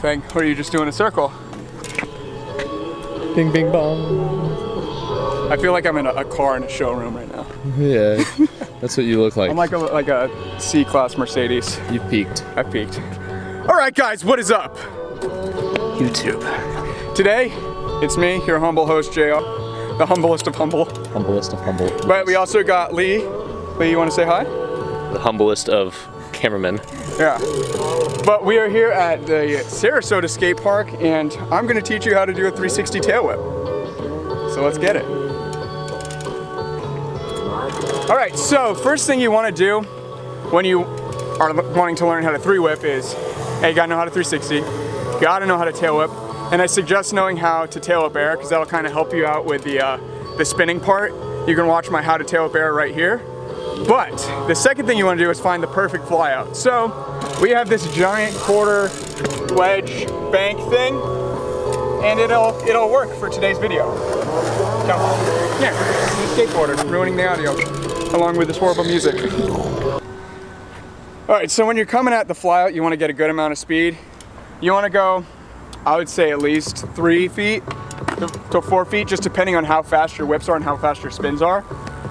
thing, or are you just doing a circle? Bing, bing, bong. I feel like I'm in a, a car in a showroom right now. Yeah, that's what you look like. I'm like a, like a C-class Mercedes. you peaked. I peaked. All right, guys, what is up? YouTube. Today, it's me, your humble host, JR, the humblest of humble. Humblest of humble. But we also got Lee. Lee, you want to say hi? the humblest of cameramen. Yeah. But we are here at the Sarasota Skate Park, and I'm going to teach you how to do a 360 tail whip. So let's get it. All right, so first thing you want to do when you are wanting to learn how to three whip is, hey, you gotta know how to 360, you gotta know how to tail whip, and I suggest knowing how to tail whip air because that'll kind of help you out with the, uh, the spinning part. You can watch my how to tail whip air right here. But the second thing you want to do is find the perfect flyout. So we have this giant quarter wedge bank thing, and it'll it'll work for today's video. On. Yeah, skateboarder ruining the audio along with this horrible music. All right, so when you're coming at the flyout, you want to get a good amount of speed. You want to go, I would say at least three feet to, to four feet, just depending on how fast your whips are and how fast your spins are.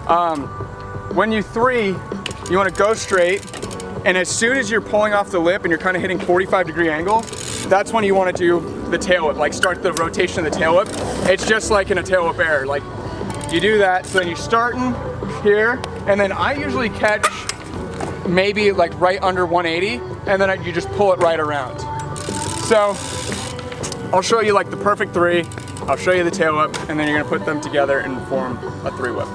Um, when you three, you want to go straight, and as soon as you're pulling off the lip and you're kind of hitting 45 degree angle, that's when you want to do the tail whip, like start the rotation of the tail whip. It's just like in a tail whip air, like you do that, so then you're starting here, and then I usually catch maybe like right under 180, and then I, you just pull it right around. So I'll show you like the perfect three, I'll show you the tail whip, and then you're gonna put them together and form a three whip.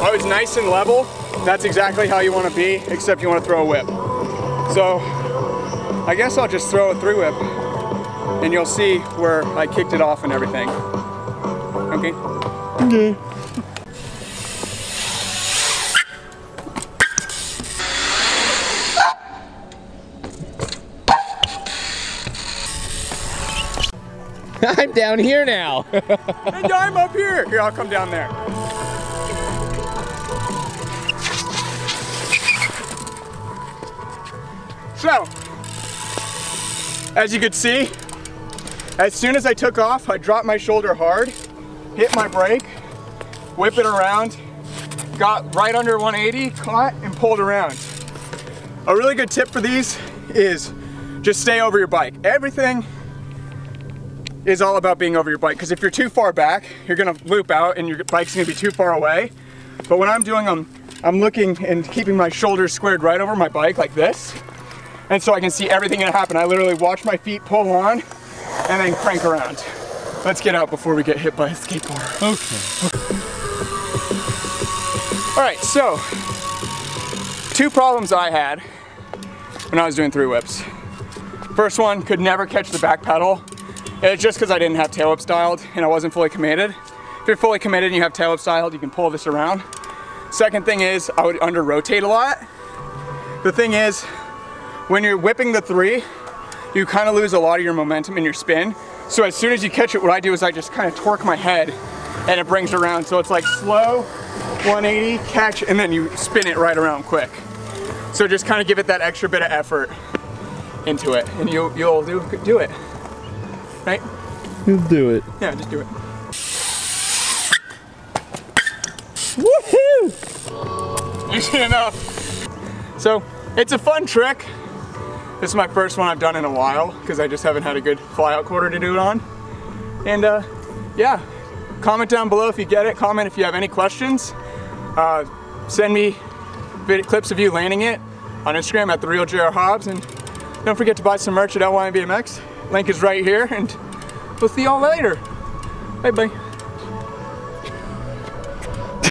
I was nice and level. That's exactly how you want to be, except you want to throw a whip. So I guess I'll just throw a three whip and you'll see where I kicked it off and everything. Okay? Okay. I'm down here now. And I'm up here. Here, I'll come down there. So, as you could see, as soon as I took off, I dropped my shoulder hard, hit my brake, whip it around, got right under 180, caught, and pulled around. A really good tip for these is just stay over your bike. Everything is all about being over your bike because if you're too far back, you're gonna loop out and your bike's gonna be too far away. But when I'm doing them, I'm looking and keeping my shoulders squared right over my bike like this. And so I can see everything that happen. I literally watch my feet pull on and then crank around. Let's get out before we get hit by a skateboard. okay. All right, so two problems I had when I was doing three whips. First one, could never catch the back pedal. It's just because I didn't have tail whip styled and I wasn't fully committed. If you're fully committed and you have tail whip styled, you can pull this around. Second thing is I would under rotate a lot. The thing is, when you're whipping the three, you kind of lose a lot of your momentum in your spin. So as soon as you catch it, what I do is I just kind of torque my head and it brings it around. So it's like slow, 180, catch, and then you spin it right around quick. So just kind of give it that extra bit of effort into it and you'll, you'll do, do it, right? You'll do it. Yeah, just do it. Woohoo! Easy enough. So it's a fun trick. This is my first one I've done in a while because I just haven't had a good flyout quarter to do it on. And uh, yeah, comment down below if you get it. Comment if you have any questions. Uh, send me clips of you landing it on Instagram at the real JR Hobbs. And don't forget to buy some merch at LYNBMX. Link is right here, and we'll see y'all later. Bye bye.